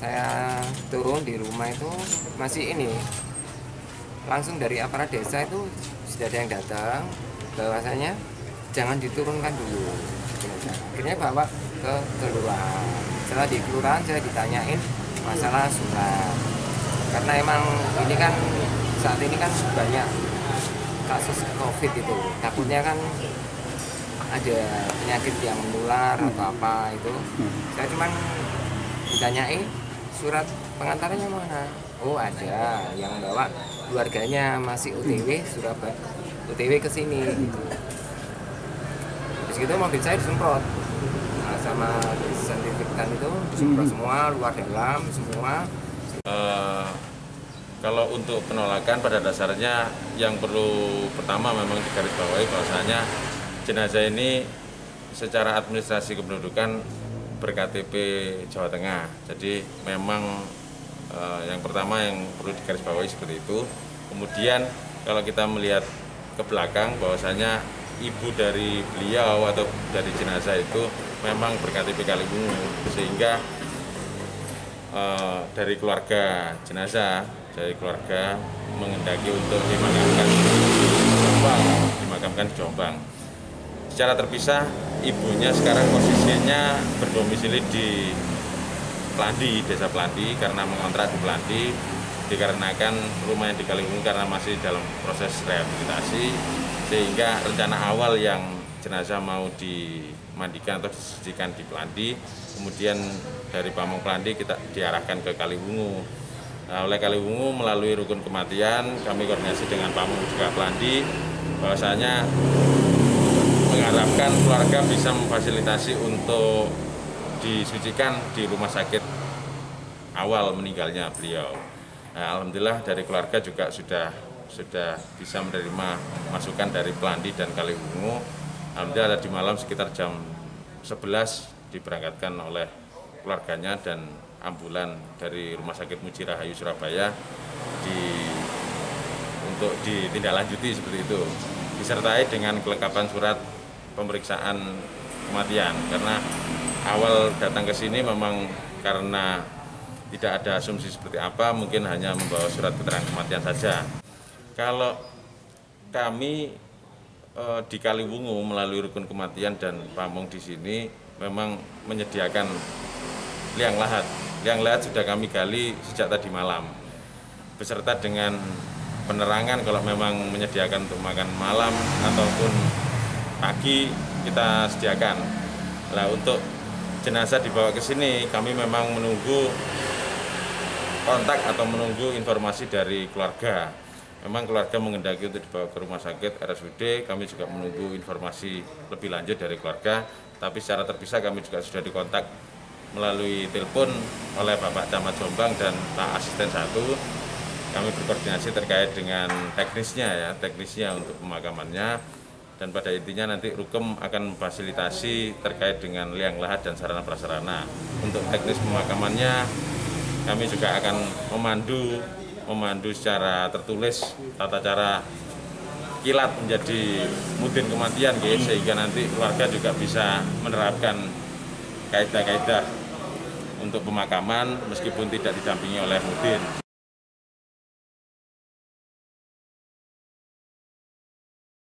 saya turun di rumah itu masih ini. Langsung dari aparat desa itu sudah ada yang datang. Bahwasanya jangan diturunkan dulu. Akhirnya bawa ke kelurahan. Setelah di kelurahan saya ditanyain masalah surat karena emang ini kan saat ini kan banyak kasus covid itu. Takutnya kan ada penyakit yang menular atau apa itu. Saya cuman ditanyain surat pengantarnya mana? Oh ada. Yang bawa keluarganya masih OTW Surabaya. OTW ke sini. Gitu. Terus gitu mobil saya disemprot. Nah, sama disinfektan itu disemprot semua luar dalam semua. Eh, kalau untuk penolakan pada dasarnya yang perlu pertama memang digarisbawahi bahwasanya jenazah ini secara administrasi kependudukan berKTP Jawa Tengah. Jadi memang eh, yang pertama yang perlu digarisbawahi seperti itu. Kemudian kalau kita melihat ke belakang bahwasanya ibu dari beliau atau dari jenazah itu memang berKTP Kaliwungu sehingga eh, dari keluarga jenazah dari keluarga mengendaki untuk dimakamkan di Jombang, dimakamkan di Jombang. Secara terpisah, ibunya sekarang posisinya berdomisili di Pelandi, desa Pelandi, karena mengontrak di Pelandi, dikarenakan rumah yang di Kaliwungu karena masih dalam proses rehabilitasi, sehingga rencana awal yang jenazah mau dimandikan atau disucikan di Pelandi, kemudian dari Pamong Pelandi kita diarahkan ke Kaliwungu. Nah, oleh Kaliwungu melalui rukun kematian, kami koordinasi dengan Pamong juga Pelandi, bahwasanya mengharapkan keluarga bisa memfasilitasi untuk disucikan di rumah sakit awal meninggalnya beliau. Nah, Alhamdulillah dari keluarga juga sudah sudah bisa menerima masukan dari Pelandi dan Kaliwungu. Alhamdulillah di malam sekitar jam 11 diberangkatkan oleh keluarganya dan ambulan dari Rumah Sakit Muji Rahayu Surabaya di untuk ditindaklanjuti seperti itu disertai dengan kelengkapan surat pemeriksaan kematian. Karena awal datang ke sini memang karena tidak ada asumsi seperti apa mungkin hanya membawa surat keterangan kematian saja. Kalau kami eh, di Kaliwungu melalui rukun kematian dan pamong di sini memang menyediakan liang lahat. Liang lahat sudah kami gali sejak tadi malam. Beserta dengan penerangan kalau memang menyediakan untuk makan malam ataupun pagi kita sediakan. Nah untuk jenazah dibawa ke sini kami memang menunggu kontak atau menunggu informasi dari keluarga. Memang keluarga mengendaki untuk dibawa ke rumah sakit RSUD, kami juga menunggu informasi lebih lanjut dari keluarga. Tapi secara terpisah kami juga sudah dikontak melalui telepon oleh Bapak Camat Jombang dan Pak Asisten satu kami berkoordinasi terkait dengan teknisnya ya teknisnya untuk pemakamannya dan pada intinya nanti Rukem akan memfasilitasi terkait dengan liang lahat dan sarana prasarana untuk teknis pemakamannya kami juga akan memandu memandu secara tertulis tata cara kilat menjadi mudin kematian guys sehingga nanti keluarga juga bisa menerapkan kaidah-kaidah untuk pemakaman meskipun tidak didampingi oleh mudin